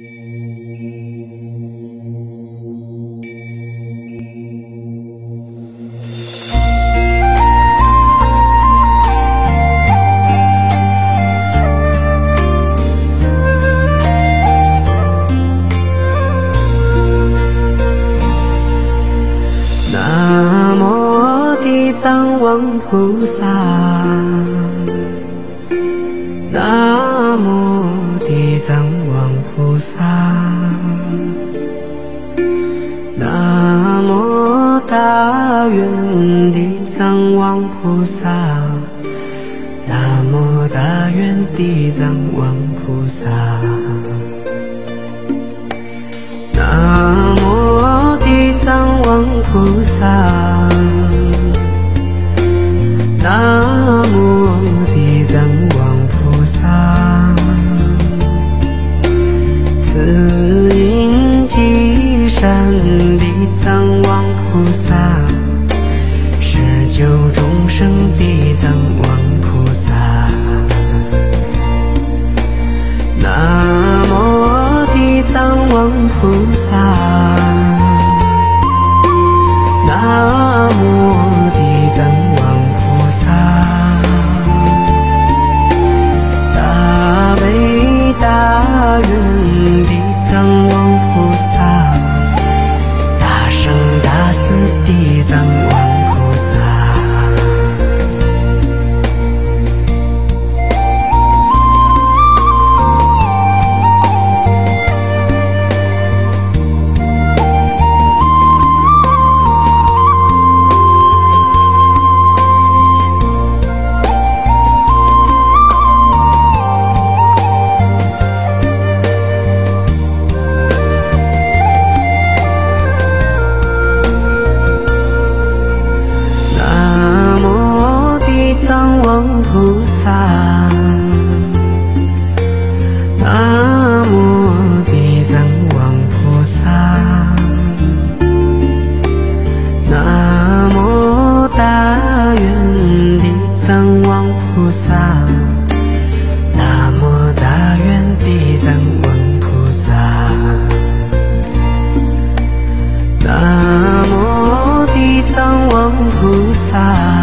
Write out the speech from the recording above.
南无地藏王菩萨。菩萨，南无大愿地藏王菩萨，南无大愿地藏王菩萨，南无地藏王菩萨。南无山地藏王菩萨，施救众生地藏王菩萨，南无地藏王菩萨，南无地藏王菩萨南无大愿地藏王菩萨。南无大愿地藏王菩萨南无地藏王菩萨。